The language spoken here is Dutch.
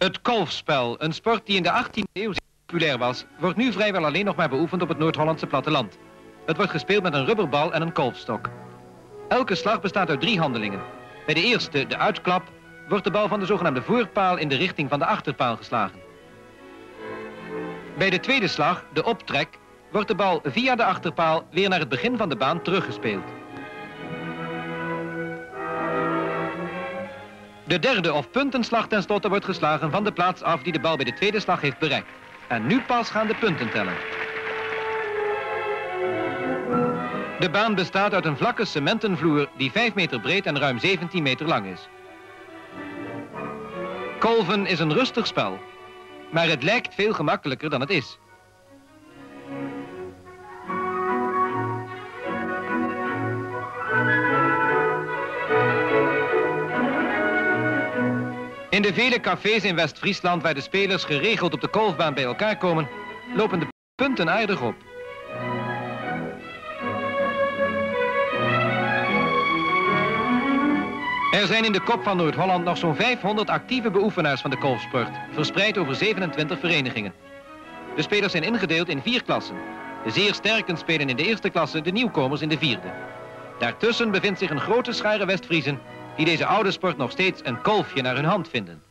Het kolfspel, een sport die in de 18e eeuw populair was, wordt nu vrijwel alleen nog maar beoefend op het Noord-Hollandse platteland. Het wordt gespeeld met een rubberbal en een kolfstok. Elke slag bestaat uit drie handelingen. Bij de eerste, de uitklap, wordt de bal van de zogenaamde voorpaal in de richting van de achterpaal geslagen. Bij de tweede slag, de optrek, wordt de bal via de achterpaal weer naar het begin van de baan teruggespeeld. De derde of puntenslag tenslotte wordt geslagen van de plaats af die de bal bij de tweede slag heeft bereikt. En nu pas gaan de punten tellen. De baan bestaat uit een vlakke cementenvloer die 5 meter breed en ruim 17 meter lang is. Kolven is een rustig spel, maar het lijkt veel gemakkelijker dan het is. In de vele cafés in West-Friesland waar de spelers geregeld op de kolfbaan bij elkaar komen, lopen de punten aardig op. Er zijn in de kop van Noord-Holland nog zo'n 500 actieve beoefenaars van de kolfsport, verspreid over 27 verenigingen. De spelers zijn ingedeeld in vier klassen. De zeer sterken spelen in de eerste klasse, de nieuwkomers in de vierde. Daartussen bevindt zich een grote schare Westfriesen die deze oude sport nog steeds een kolfje naar hun hand vinden.